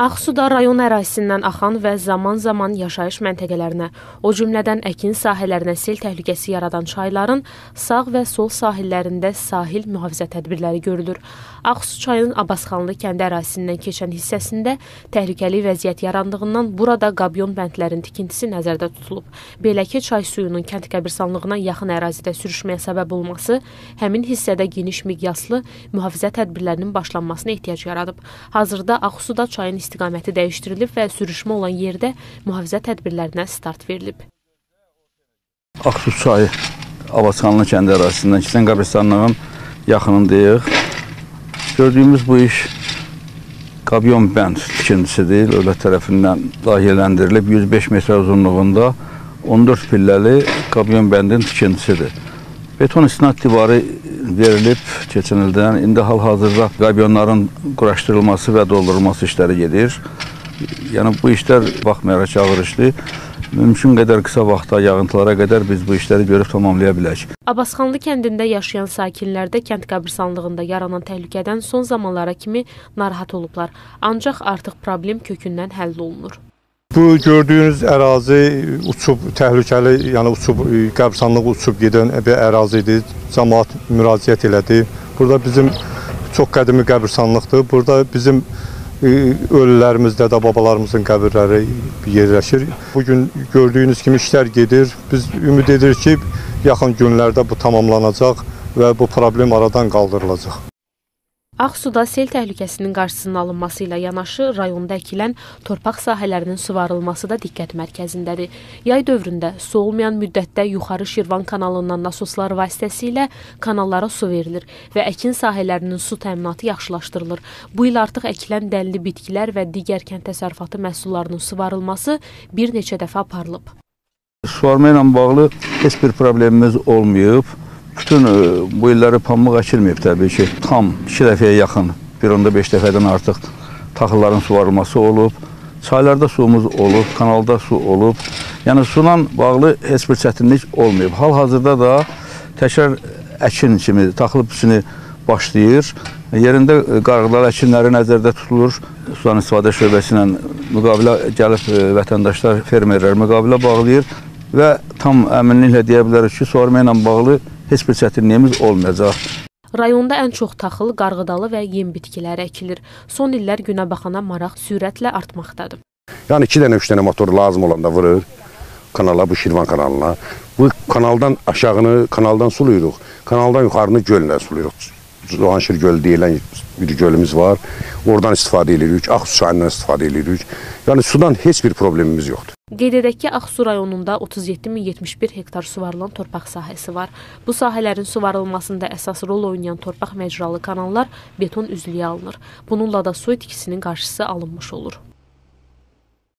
Ağsuda rayon ərazisindən axan və zaman-zaman yaşayış məntəqələrinə, o cümlədən əkin sahələrinə sel təhlükəsi yaradan çayların sağ və sol sahillərində sahil mühafizə tədbirləri görülür. Ağsu çayının Abbasxanlı kəndi ərazisindən keçən hissəsində təhlükəli vəziyyət yarandığından burada qabyon bəndlərin tikintisi nəzərdə tutulub. Belə ki, çay suyunun kənd qəbirstanlığına yaxın ərazidə sürüşməyə səbəb olması həmin hissədə geniş miqyaslı mühafizə tədbirlərinin başlanmasına ehtiyac yaradıb. Hazırda Ağsuda çayın istiqaməti dəyişdirilib və sürüşmə olan yerdə mühafizə tədbirlərinə start verilib. Aksus çayı Avaçanlı kəndi ərazisindən keçən qəbristanlığın yaxınındayıq. Gördüyümüz bu iş qabyon bənd tikintisidir. Dövlət tərəfindən layihələndirilib 105 metr uzunluğunda 14 pilləli qabyon bəndin tikintisidir. Beton istinad divarı verilib keçən ildən. İndi hal-hazırda qabyonların quraşdırılması və doldurulması işləri gedir. Yəni bu işlər baxmayaraq işdir. Mümkün qədər qısa vaxtda, yağıntılara qədər biz bu işləri görüb tamamlaya bilək. Abbasxanlı kəndində yaşayan sakinlər də kənd qəbirstanlığında yaranan təhlükədən son zamanlara kimi narahat olublar. Ancaq artıq problem kökündən həll olunur. Bu gördüyünüz ərazi uçub təhlükəli, yəni uçub qəbirstanlıq uçub gedən bir ərazidir. Cəmaət müraciət elədi. Burada bizim çox qədimi qəbirstanlıqdır. Burada bizim ölülərimiz, dədə babalarımızın qəbirləri yerləşir. Bu gün gördüyünüz kimi işlər gedir. Biz ümid edirik ki, yaxın günlərdə bu tamamlanacaq və bu problem aradan qaldırılacaq. Ağsuda sel təhlükəsinin qarşısının alınması ilə yanaşı rayonda əkilən torpaq sahələrinin suvarılması da diqqət mərkəzindədir. Yay dövründə su olmayan müddətdə yuxarı Şirvan kanalından nasoslar vasitəsilə kanallara su verilir və əkin sahələrinin su təminatı yaxşılaşdırılır. Bu il artıq əkilən dəlli bitkilər və digər kənd təsərrüfatı məhsullarının suvarılması bir neçə dəfə aparılıb. Suvarma ilə bağlı heç bir problemimiz olmayıb. Bütün e, bu illəri pambıq əkilməyib təbii ki. Tam 2 dəfəyə yaxın, bir onda 5 dəfədən artıq taxılların suvarılması olub. Çaylarda suyumuz olub, kanalda su olub. Yəni sulla bağlı heç bir çətinlik olmayıb. Hal-hazırda da təkrar əkin kimi taxıl biçini başlayır. Yerində e, qarğıdalı əkinləri nəzərdə tutulur. Sudan istifadə şöbəsi ilə müqavilə gəlib e, vətəndaşlar, fermerlər müqavilə bağlayır və tam əminliklə deyə bilərik ki, suvarma ilə bağlı heç bir çətinliyimiz olmayacaq. Rayonda ən çox taxıl, qarğıdalı və yem bitkiləri əkilir. Son illər günəbaxana maraq sürətlə artmaqdadır. Yəni 2 dənə, 3 dənə motor lazım olanda vurur kanala, bu Şirvan kanalına. Bu kanaldan aşağını kanaldan suluyuruq. Kanaldan yuxarını göllə suluyuruq. Doğanşir gölü deyilən bir gölümüz var. Oradan istifadə edirik, Ağsu çayından istifadə edirik. Yəni sudan heç bir problemimiz yoxdur. Qeyd edək ki, Ağsu rayonunda 37071 hektar suvarılan torpaq sahəsi var. Bu sahələrin suvarılmasında əsas rol oynayan torpaq məcralı kanallar beton üzlüyə alınır. Bununla da su itkisinin qarşısı alınmış olur.